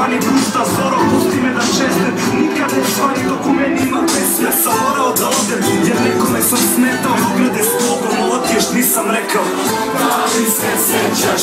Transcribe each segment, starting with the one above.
Zvani pušta zoro, pusti me da čestim Nikad ne zvani dok u meni ima pesme Sam morao da odem, jer nekome sam smetao Ograde s Bogom, otješ nisam rekao. Da li se sjećaš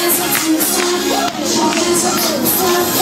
Walking up to the top, walking up to the.